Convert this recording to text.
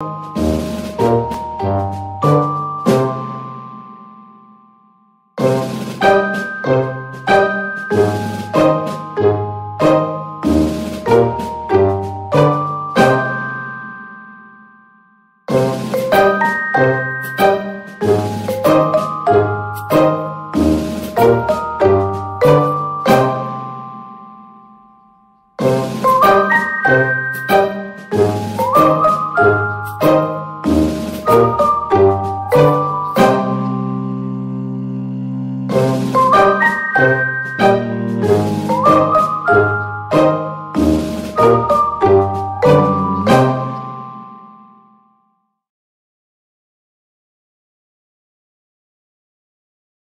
Thank Thank you.